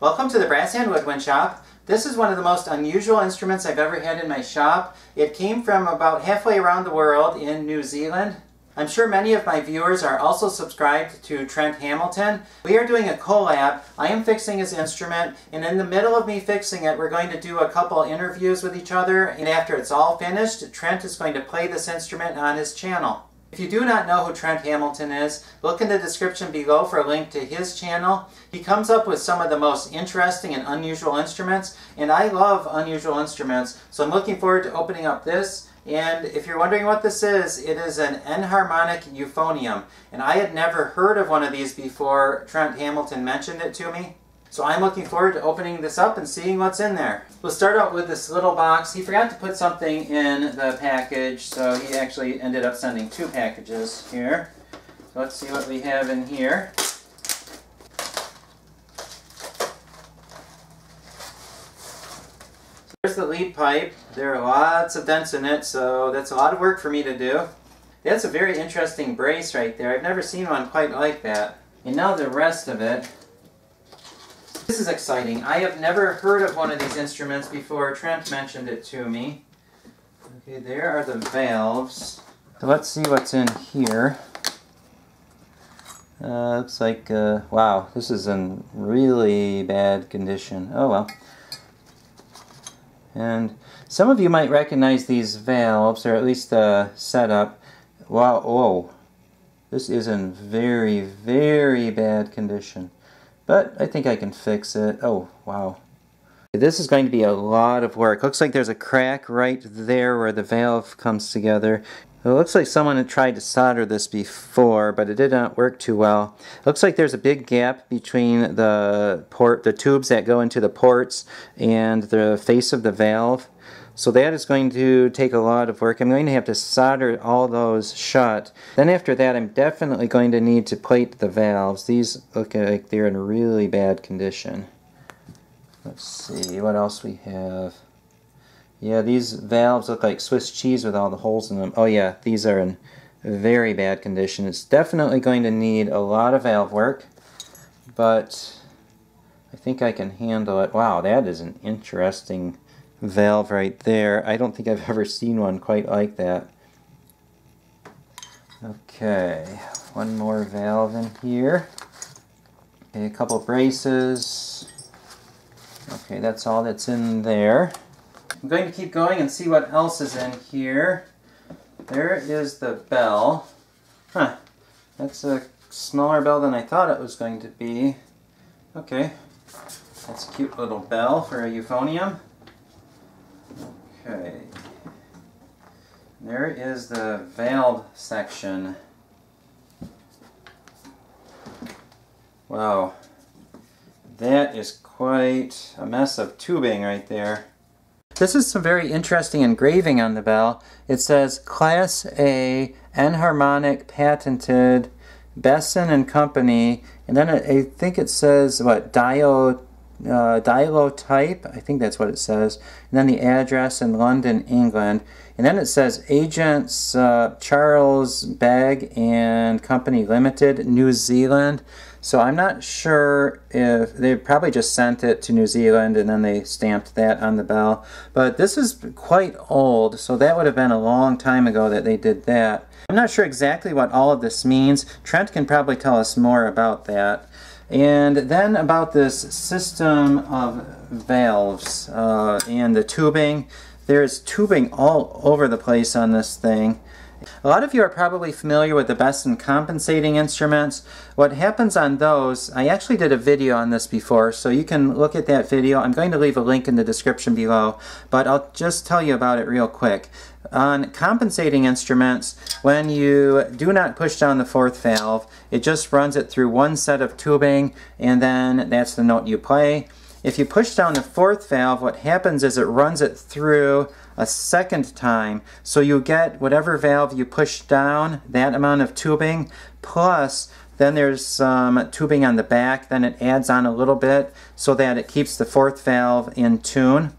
Welcome to the Brass and Woodwind Shop. This is one of the most unusual instruments I've ever had in my shop. It came from about halfway around the world in New Zealand. I'm sure many of my viewers are also subscribed to Trent Hamilton. We are doing a collab. I am fixing his instrument, and in the middle of me fixing it, we're going to do a couple interviews with each other, and after it's all finished, Trent is going to play this instrument on his channel. If you do not know who Trent Hamilton is, look in the description below for a link to his channel. He comes up with some of the most interesting and unusual instruments, and I love unusual instruments, so I'm looking forward to opening up this. And if you're wondering what this is, it is an enharmonic euphonium. And I had never heard of one of these before Trent Hamilton mentioned it to me. So I'm looking forward to opening this up and seeing what's in there. We'll start out with this little box. He forgot to put something in the package, so he actually ended up sending two packages here. So let's see what we have in here. So there's the lead pipe. There are lots of dents in it, so that's a lot of work for me to do. That's a very interesting brace right there. I've never seen one quite like that. And now the rest of it. This is exciting. I have never heard of one of these instruments before. Trent mentioned it to me. Okay, there are the valves. So let's see what's in here. Uh, looks like, uh, wow, this is in really bad condition. Oh well. And some of you might recognize these valves, or at least the setup. Wow, oh, this is in very, very bad condition. But I think I can fix it. Oh, wow. This is going to be a lot of work. Looks like there's a crack right there where the valve comes together. It looks like someone had tried to solder this before, but it did not work too well. It looks like there's a big gap between the port, the tubes that go into the ports and the face of the valve. So that is going to take a lot of work. I'm going to have to solder all those shut. Then after that I'm definitely going to need to plate the valves. These look like they're in really bad condition. Let's see what else we have. Yeah, these valves look like Swiss cheese with all the holes in them. Oh yeah, these are in very bad condition. It's definitely going to need a lot of valve work, but I think I can handle it. Wow, that is an interesting valve right there. I don't think I've ever seen one quite like that. Okay, one more valve in here. Okay, a couple braces. Okay, that's all that's in there. I'm going to keep going and see what else is in here. There is the bell. Huh, that's a smaller bell than I thought it was going to be. Okay, that's a cute little bell for a euphonium. Okay. There is the valve section. Wow. That is quite a mess of tubing right there. This is some very interesting engraving on the bell. It says Class A Enharmonic Patented Besson and Company and then I think it says what diode uh, type, I think that's what it says, and then the address in London, England, and then it says Agents uh, Charles Begg and Company Limited, New Zealand. So I'm not sure if they probably just sent it to New Zealand and then they stamped that on the bell. But this is quite old, so that would have been a long time ago that they did that. I'm not sure exactly what all of this means. Trent can probably tell us more about that. And then about this system of valves uh, and the tubing. There's tubing all over the place on this thing. A lot of you are probably familiar with the Besson compensating instruments. What happens on those, I actually did a video on this before, so you can look at that video. I'm going to leave a link in the description below, but I'll just tell you about it real quick. On compensating instruments, when you do not push down the fourth valve, it just runs it through one set of tubing, and then that's the note you play. If you push down the fourth valve, what happens is it runs it through a second time. So you get whatever valve you push down, that amount of tubing, plus then there's some tubing on the back, then it adds on a little bit so that it keeps the fourth valve in tune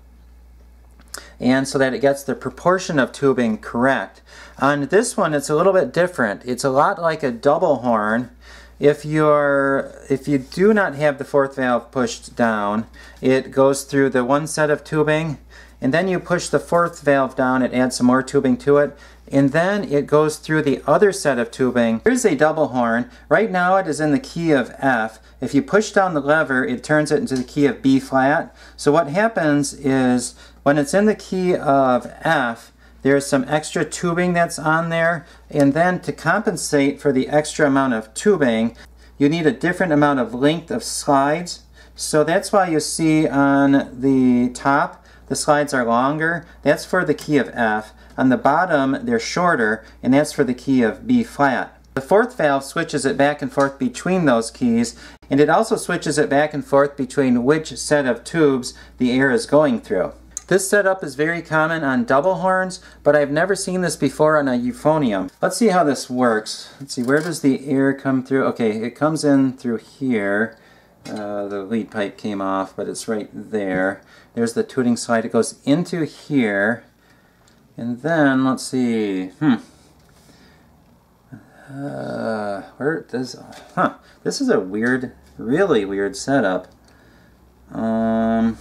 and so that it gets the proportion of tubing correct. On this one it's a little bit different. It's a lot like a double horn if you're if you do not have the fourth valve pushed down, it goes through the one set of tubing and then you push the fourth valve down, it adds some more tubing to it, and then it goes through the other set of tubing. Here's a double horn. Right now it is in the key of F. If you push down the lever, it turns it into the key of B flat. So what happens is when it's in the key of F, there's some extra tubing that's on there, and then to compensate for the extra amount of tubing, you need a different amount of length of slides. So that's why you see on the top, the slides are longer. That's for the key of F. On the bottom, they're shorter, and that's for the key of B flat. The fourth valve switches it back and forth between those keys, and it also switches it back and forth between which set of tubes the air is going through. This setup is very common on double horns, but I've never seen this before on a euphonium. Let's see how this works. Let's see, where does the air come through? Okay, it comes in through here. Uh, the lead pipe came off, but it's right there. There's the tuning slide. It goes into here. And then, let's see, hmm. Uh, where does, huh, this is a weird, really weird setup. Um,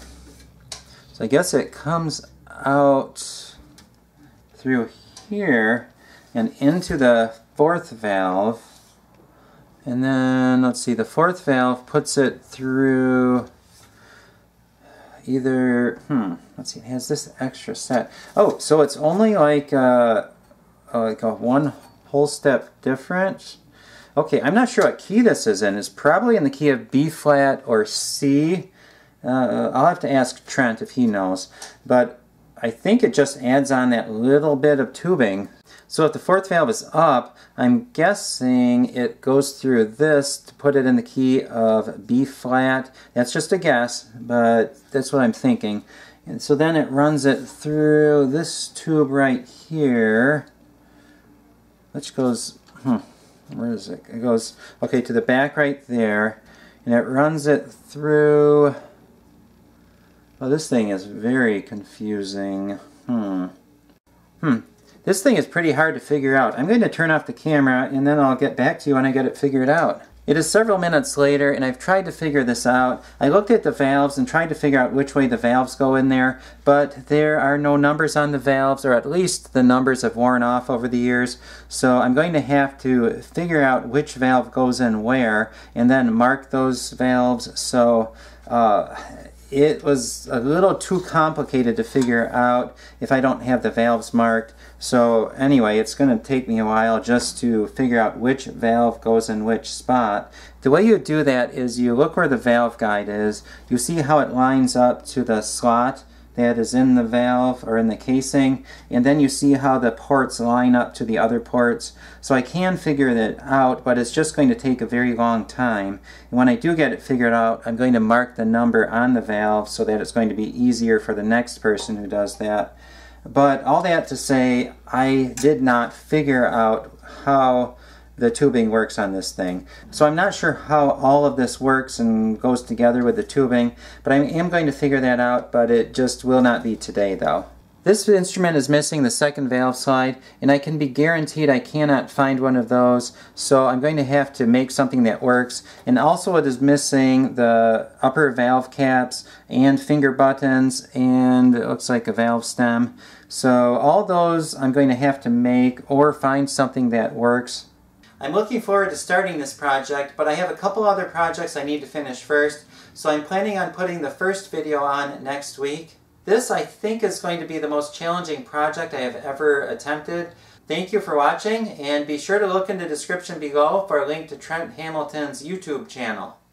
so I guess it comes out through here and into the fourth valve. And then, let's see, the fourth valve puts it through either, hmm, let's see, it has this extra set. Oh, so it's only like a, uh, like a one whole step difference. Okay, I'm not sure what key this is in. It's probably in the key of B flat or C. Uh, I'll have to ask Trent if he knows. But I think it just adds on that little bit of tubing. So if the fourth valve is up, I'm guessing it goes through this to put it in the key of B flat. That's just a guess, but that's what I'm thinking. And so then it runs it through this tube right here, which goes, hmm, where is it? It goes, okay, to the back right there, and it runs it through, oh, this thing is very confusing. Hmm. Hmm. This thing is pretty hard to figure out. I'm going to turn off the camera and then I'll get back to you when I get it figured out. It is several minutes later and I've tried to figure this out. I looked at the valves and tried to figure out which way the valves go in there, but there are no numbers on the valves, or at least the numbers have worn off over the years. So I'm going to have to figure out which valve goes in where and then mark those valves so uh, it was a little too complicated to figure out if I don't have the valves marked. So anyway, it's going to take me a while just to figure out which valve goes in which spot. The way you do that is you look where the valve guide is, you see how it lines up to the slot that is in the valve or in the casing and then you see how the ports line up to the other ports so I can figure that out but it's just going to take a very long time. And when I do get it figured out I'm going to mark the number on the valve so that it's going to be easier for the next person who does that. But all that to say I did not figure out how the tubing works on this thing. So I'm not sure how all of this works and goes together with the tubing, but I am going to figure that out, but it just will not be today though. This instrument is missing the second valve slide, and I can be guaranteed I cannot find one of those, so I'm going to have to make something that works. And also it is missing the upper valve caps and finger buttons, and it looks like a valve stem. So all those I'm going to have to make or find something that works. I'm looking forward to starting this project, but I have a couple other projects I need to finish first, so I'm planning on putting the first video on next week. This, I think, is going to be the most challenging project I have ever attempted. Thank you for watching, and be sure to look in the description below for a link to Trent Hamilton's YouTube channel.